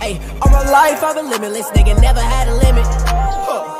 Hey, all my life I've been limitless, nigga, never had a limit. Huh.